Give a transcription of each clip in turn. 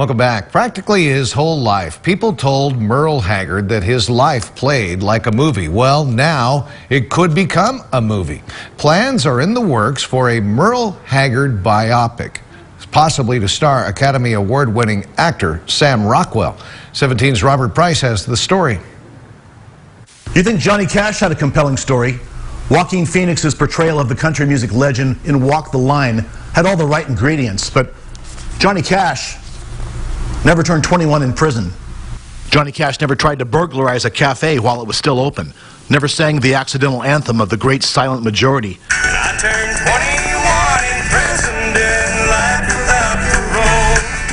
Welcome back. Practically his whole life, people told Merle Haggard that his life played like a movie. Well, now it could become a movie. Plans are in the works for a Merle Haggard biopic, possibly to star Academy Award winning actor Sam Rockwell. 17's Robert Price has the story. You think Johnny Cash had a compelling story? Joaquin Phoenix's portrayal of the country music legend in Walk the Line had all the right ingredients, but Johnny Cash never turned 21 in prison. Johnny Cash never tried to burglarize a cafe while it was still open, never sang the accidental anthem of the great silent majority.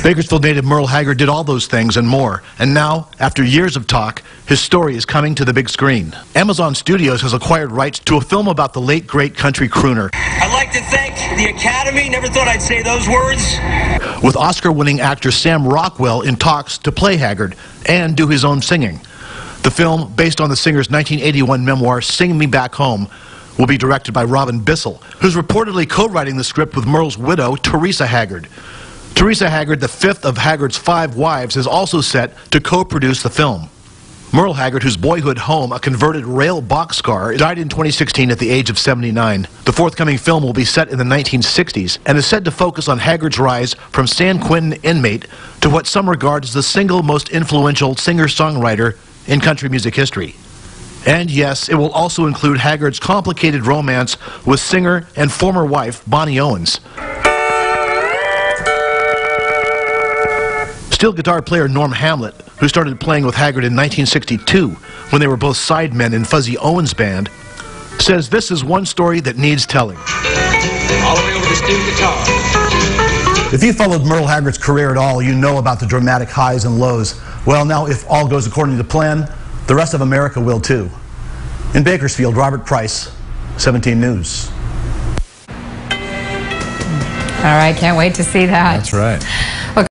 Bakersfield native Merle Haggard did all those things and more, and now, after years of talk, his story is coming to the big screen. Amazon Studios has acquired rights to a film about the late great country crooner. Like to thank the Academy. Never thought I'd say those words. With Oscar winning actor Sam Rockwell in talks to play Haggard and do his own singing. The film, based on the singer's 1981 memoir, Sing Me Back Home, will be directed by Robin Bissell, who's reportedly co writing the script with Merle's widow, Teresa Haggard. Teresa Haggard, the fifth of Haggard's five wives, is also set to co produce the film. Merle Haggard, whose boyhood home, a converted rail boxcar, died in 2016 at the age of 79. The forthcoming film will be set in the 1960s and is said to focus on Haggard's rise from San Quentin inmate to what some regard as the single most influential singer-songwriter in country music history. And yes, it will also include Haggard's complicated romance with singer and former wife Bonnie Owens. Steel guitar player Norm Hamlet, who started playing with Haggard in 1962 when they were both sidemen in Fuzzy Owens' band, says this is one story that needs telling. All the way over to steel guitar. If you followed Merle Haggard's career at all, you know about the dramatic highs and lows. Well, now, if all goes according to plan, the rest of America will too. In Bakersfield, Robert Price, 17 News. All right, can't wait to see that. That's right.